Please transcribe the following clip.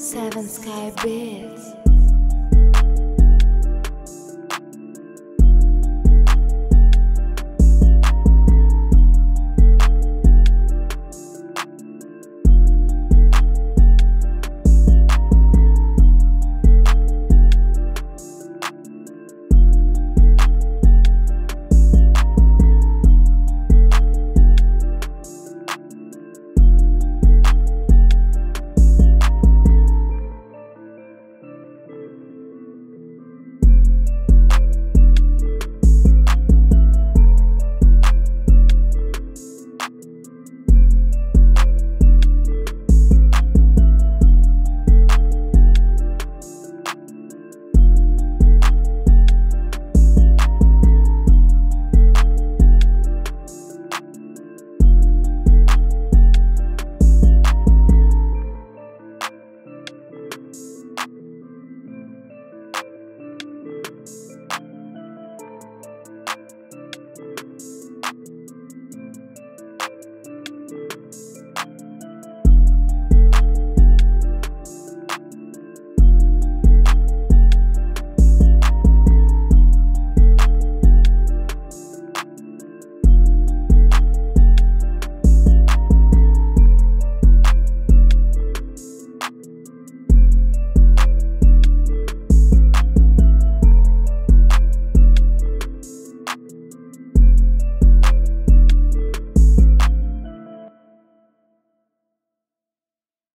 Seven Sky Beats.